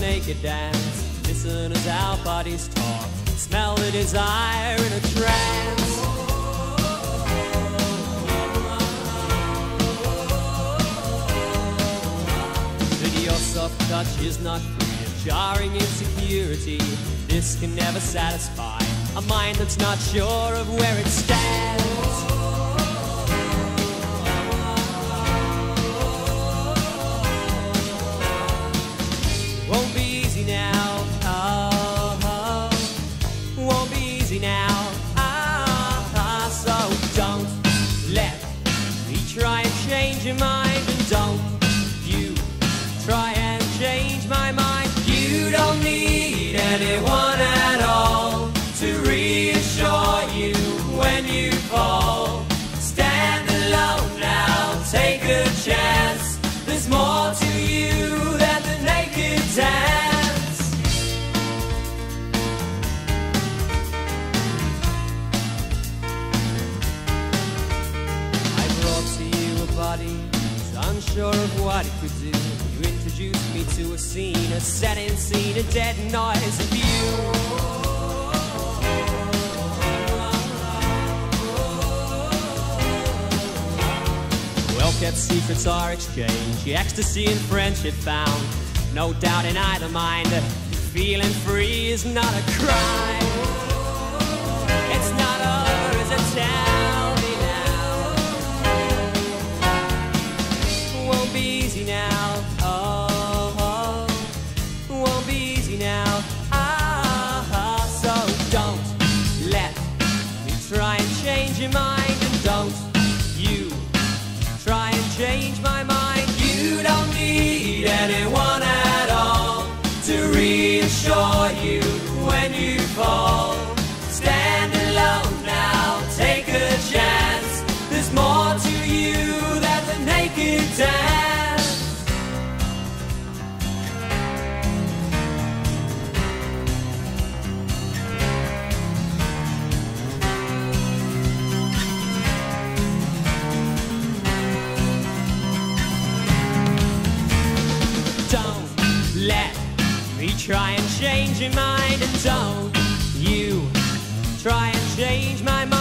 naked dance. Listen as our bodies talk. Smell the desire in a trance. But your soft touch is not free of jarring insecurity. This can never satisfy a mind that's not sure of where it stands. Easy now. Ah, ah, so don't let me try and change your mind, and don't you try and change my mind. You don't need anyone unsure of what it could do. You introduced me to a scene, a setting scene, a dead noise of you. Well kept secrets are exchanged, ecstasy and friendship found. No doubt in either mind, feeling free is not a crime. Try and change your mind, and don't you try and change my mind.